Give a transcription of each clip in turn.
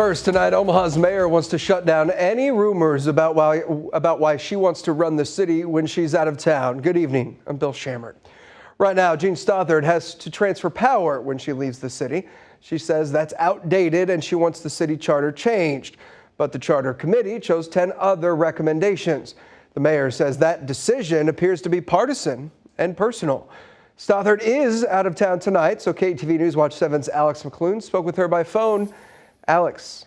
First tonight, Omaha's mayor wants to shut down any rumors about why about why she wants to run the city when she's out of town. Good evening. I'm Bill Schammert. Right now, Jean Stothert has to transfer power when she leaves the city. She says that's outdated and she wants the city charter changed. But the charter committee chose 10 other recommendations. The mayor says that decision appears to be partisan and personal. Stothert is out of town tonight, so KETV News Watch 7's Alex McClune spoke with her by phone. Alex.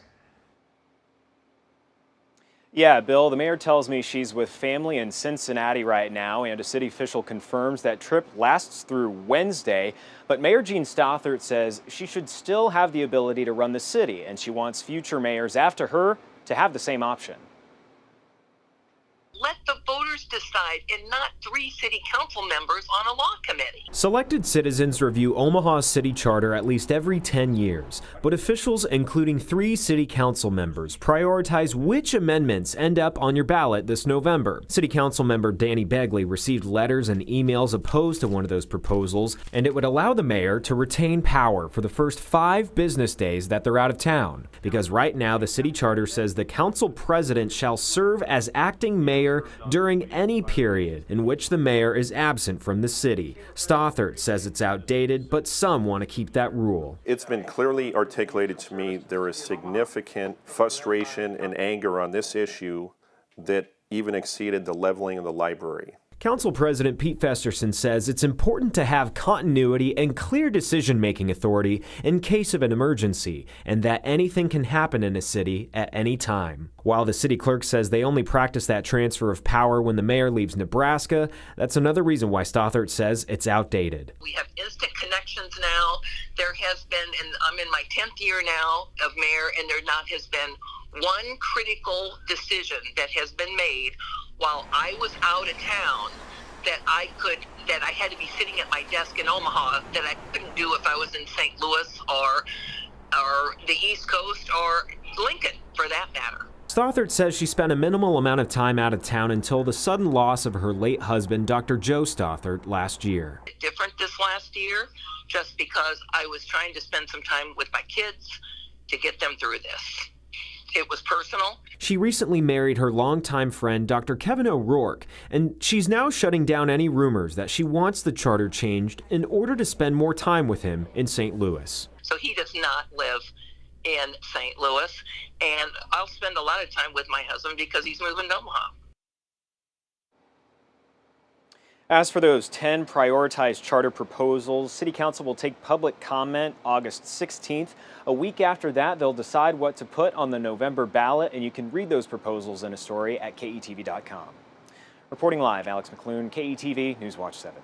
Yeah, Bill, the mayor tells me she's with family in Cincinnati right now, and a city official confirms that trip lasts through Wednesday. But Mayor Jean Stothert says she should still have the ability to run the city, and she wants future mayors after her to have the same option decide and not three city council members on a law committee. Selected citizens review Omaha's city charter at least every 10 years, but officials, including three city council members, prioritize which amendments end up on your ballot this November. City council member Danny Begley received letters and emails opposed to one of those proposals, and it would allow the mayor to retain power for the first five business days that they're out of town. Because right now, the city charter says the council president shall serve as acting mayor during any period in which the mayor is absent from the city. Stothert says it's outdated, but some want to keep that rule. It's been clearly articulated to me there is significant frustration and anger on this issue that even exceeded the leveling of the library. Council President Pete Festersen says it's important to have continuity and clear decision making authority in case of an emergency, and that anything can happen in a city at any time. While the city clerk says they only practice that transfer of power when the mayor leaves Nebraska, that's another reason why Stothert says it's outdated. We have instant connections now. There has been, and I'm in my 10th year now of mayor, and there not has been one critical decision that has been made while I was out of town that I could that I had to be sitting at my desk in Omaha that I couldn't do if I was in St. Louis or or the East Coast or Lincoln for that matter. Stothert says she spent a minimal amount of time out of town until the sudden loss of her late husband, Dr. Joe Stothert, last year. Different this last year, just because I was trying to spend some time with my kids to get them through this it was personal. She recently married her longtime friend, Dr. Kevin O'Rourke, and she's now shutting down any rumors that she wants the charter changed in order to spend more time with him in St. Louis. So he does not live in St. Louis, and I'll spend a lot of time with my husband because he's moving to Omaha. As for those 10 prioritized charter proposals, City Council will take public comment August 16th. A week after that, they'll decide what to put on the November ballot, and you can read those proposals in a story at KETV.com. Reporting live, Alex McClune, KETV News Watch 7.